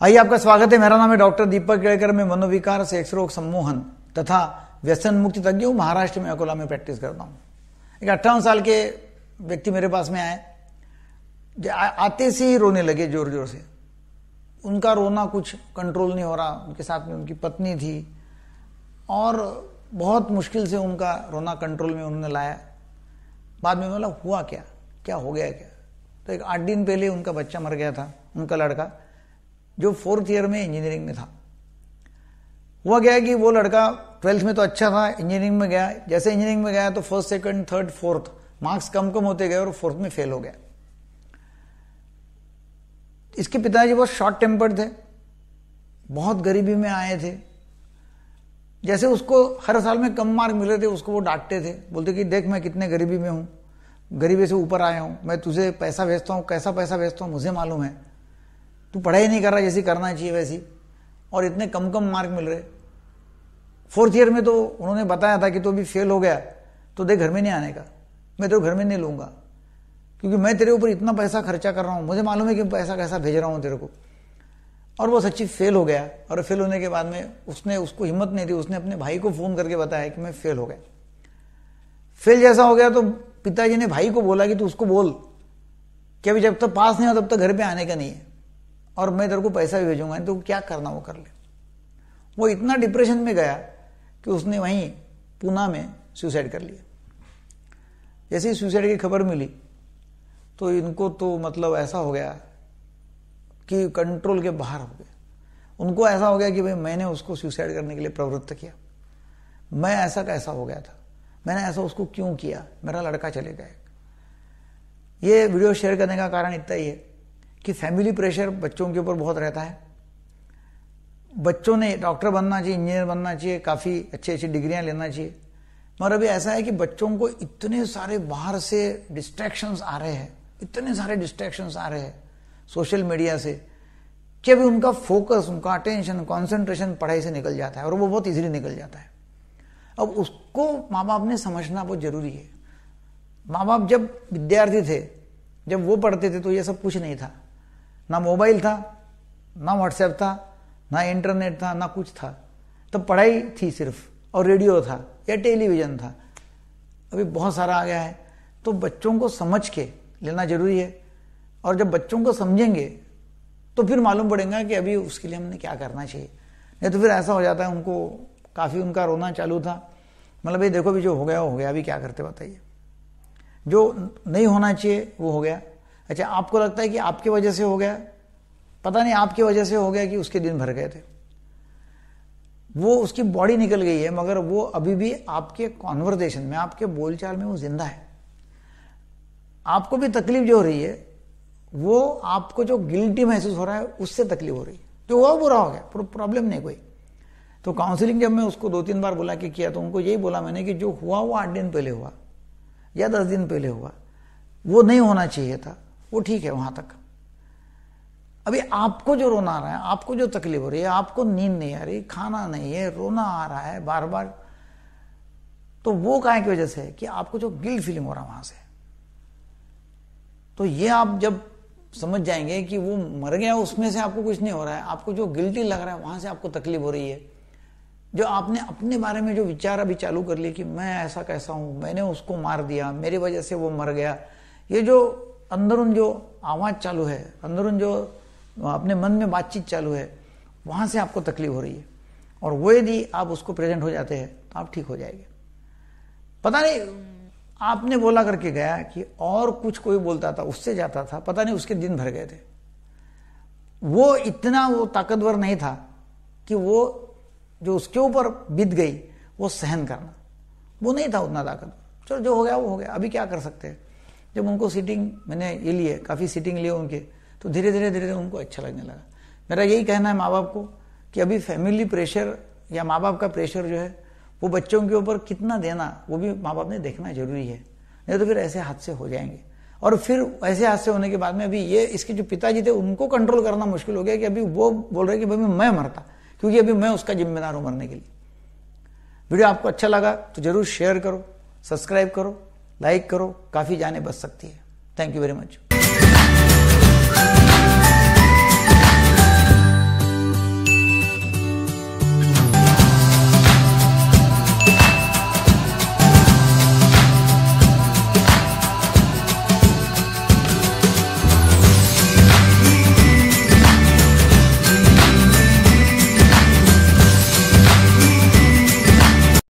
आइए आपका स्वागत है। मेरा नाम है डॉक्टर दीपक केड़कर। मैं मनोविकार सेक्स रोग सम्मोहन तथा व्यसन मुक्ति तज्ञ हूँ। महाराष्ट्र में अकोला में प्रैक्टिस करता हूँ। एक अट्ठावन साल के व्यक्ति मेरे पास में आए। आते से ही रोने लगे ज़ोर ज़ोर से। उनका रोना कुछ कंट्रोल नहीं हो रहा। उनके साथ में उनकी पत्नी थी। और बहुत मुश्किल से उनका रोना कंट्रोल में उन्होंने लाया। बाद में बोला, हुआ क्या? क्या हो गया क्या? तो एक आठ दिन पहले उनका बच्चा मर गया था। उनका लड़का। जो फोर्थ ईयर में इंजीनियरिंग में था। हुआ गया कि वो लड़का ट्वेल्थ में तो अच्छा था इंजीनियरिंग में गया। जैसे इंजीनियरिंग में गया तो first second third fourth marks कम कम होते गए और फोर्थ में फेल हो गया। इसके पिताजी बहुत शॉर्ट टेम्पर्ड थे, बहुत गरीबी में आए थे। जैसे उसको हर साल में कम मार्क मिल थे, उसको वो डांटते थे। बोलते कि देख मैं कितने गरीबी में हूँ, गरीबी से ऊपर आया हूँ, मैं तुझे पैसा भेजता हूँ, कैसा पैसा भेजता हूँ, मुझे मालूम है। तू पढ़ाई नहीं कर रहा, जैसी करना चाहिए वैसी। और इतने कम कम मार्क मिल रहे। फोर्थ ईयर में तो उन्होंने बताया था कि तो अभी फेल हो गया तो देख घर में नहीं आने का। मैं तो घर में नहीं लूँगा। क्योंकि मैं तेरे ऊपर इतना पैसा खर्चा कर रहा हूँ, मुझे मालूम है कि पैसा कैसा भेज रहा हूँ तेरे को। और वो सच्ची फेल हो गया। और फेल होने के बाद में उसने, उसको हिम्मत नहीं दी उसने अपने भाई को फ़ोन करके बताया कि मैं फेल हो गया। फेल जैसा हो गया तो पिताजी ने भाई को बोला कि तू उसको बोल। कि अभी जब तक पास नहीं हो तब तक घर पे आने का नहीं है। और मैं तेरे को पैसा भी भेजूँगा तो क्या करना वो कर ले। वो इतना डिप्रेशन में गया कि उसने वहीं पूना में सुसाइड कर लिया। जैसे ही सुसाइड की खबर मिली तो इनको तो मतलब ऐसा हो गया कि कंट्रोल के बाहर हो गए उनको ऐसा हो गया कि भाई मैंने उसको सुसाइड करने के लिए प्रवृत्त किया। मैं ऐसा कैसा हो गया था। मैंने ऐसा उसको क्यों किया? मेरा लड़का चले गया। ये वीडियो शेयर करने का कारण इतना ही है। कि फैमिली प्रेशर बच्चों के ऊपर बहुत रहता है। बच्चों ने डॉक्टर बनना चाहिए इंजीनियर बनना चाहिए, काफ़ी अच्छी अच्छी डिग्रियाँ लेना चाहिए। मगर अभी ऐसा है कि बच्चों को इतने सारे बाहर से डिस्ट्रैक्शंस आ रहे हैं, इतने सारे डिस्ट्रैक्शंस आ रहे हैं सोशल मीडिया से, कि अभी उनका फोकस उनका अटेंशन कॉन्सेंट्रेशन पढ़ाई से निकल जाता है और वो बहुत इजीली निकल जाता है। अब उसको माँ बाप ने समझना बहुत ज़रूरी है। माँ बाप जब विद्यार्थी थे, जब वो पढ़ते थे तो ये सब कुछ नहीं था। ना मोबाइल था, ना व्हाट्सएप था, ना इंटरनेट था, ना कुछ था। तो पढ़ाई थी सिर्फ़, और रेडियो था, या टेलीविज़न था। अभी बहुत सारा आ गया है। तो बच्चों को समझ के लेना ज़रूरी है, और जब बच्चों को समझेंगे तो फिर मालूम पड़ेगा कि अभी उसके लिए हमने क्या करना चाहिए। नहीं तो फिर ऐसा हो जाता है, उनको काफ़ी उनका रोना चालू था। मतलब भाई देखो भी जो हो गया हो गया, अभी क्या करते बताइए। जो नहीं होना चाहिए, वो हो गया। अच्छा आपको लगता है कि आपकी वजह से हो गया? पता नहीं, आपकी वजह से हो गया कि उसके दिन भर गए थे। वो उसकी बॉडी निकल गई है, मगर वो अभी भी आपके कॉन्वर्जेशन में, आपके बोलचाल में वो ज़िंदा है। आपको भी तकलीफ़ जो हो रही है, वो आपको जो गिल्टी महसूस हो रहा है, उससे तकलीफ़ हो रही है। तो वो बुरा हो गया प्रॉब्लम नहीं कोई। तो काउंसलिंग जब मैं उसको दो तीन बार बुला के किया तो उनको यही बोला मैंने कि जो हुआ, वो आठ दिन पहले हुआ, या दस दिन पहले हुआ। वो नहीं होना चाहिए था। वो ठीक है वहाँ तक। अभी आपको जो रोना आ रहा है, आपको जो तकलीफ़ हो रही है, आपको नींद नहीं आ रही, खाना नहीं है, रोना आ रहा है बार बार तो वो काय की वजह से है कि आपको जो गिल्ट फीलिंग हो रहा है वहाँ से। तो ये आप जब समझ जाएँगे कि वो मर गया, उसमें से आपको कुछ नहीं हो रहा है, आपको जो गिल्टी लग रहा है, वहाँ से आपको तकलीफ़ हो रही है। जो आपने अपने बारे में जो विचार अभी चालू कर लिए कि मैं ऐसा कैसा हूँ, मैंने उसको मार दिया, मेरी वजह से वो मर गया, ये जो अंदरून जो आवाज़ चालू है, अंदरून जो अपने मन में बातचीत चालू है, वहाँ से आपको तकलीफ़ हो रही है। और वो यदि आप उसको प्रेजेंट हो जाते हैं तो आप ठीक हो जाएँगे। पता नहीं, आपने बोला करके गया कि और कुछ कोई बोलता था, उससे जाता था, पता नहीं उसके दिन भर गए थे। वो इतना वो ताकतवर नहीं था कि वो जो उसके ऊपर बीत गई, वो सहन करना। वो नहीं था उतना ताकतवर। चलो, जो हो गया, वो हो गया। अभी क्या कर सकते हैं? जब उनको सीटिंग मैंने ये लिए काफ़ी सीटिंग लिए उनके तो धीरे धीरे धीरे उनको अच्छा लगने लगा। मेरा यही कहना है माँ बाप को कि अभी फैमिली प्रेशर या माँ बाप का प्रेशर जो है, वो बच्चों के ऊपर कितना देना, वो भी माँ बाप ने देखना ज़रूरी है। नहीं तो फिर ऐसे हादसे हो जाएँगे। और फिर ऐसे हादसे होने के बाद में अभी ये, इसके जो पिताजी थे, उनको कंट्रोल करना मुश्किल हो गया कि अभी वो बोल रहे कि भाई मैं मरता, क्योंकि अभी मैं उसका जिम्मेदार हूँ मरने के लिए। वीडियो आपको अच्छा लगा तो ज़रूर शेयर करो सब्सक्राइब करो। लाइक करो काफ़ी जाने बच सकती है। Thank you very much